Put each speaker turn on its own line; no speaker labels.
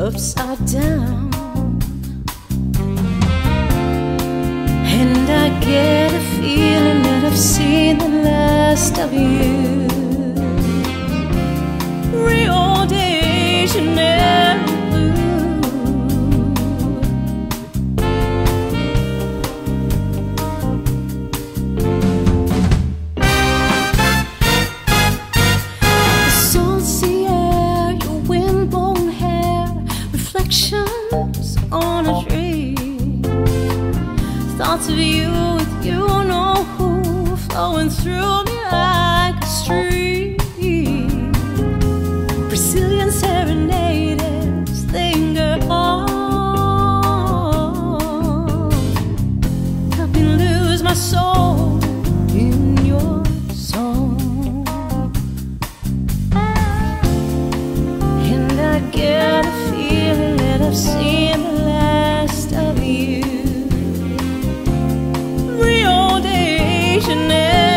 Upside down. And I get a feeling that I've seen the last of you. De Janeiro reflections on a tree. Thoughts of you with you know who flowing through me like a stream. De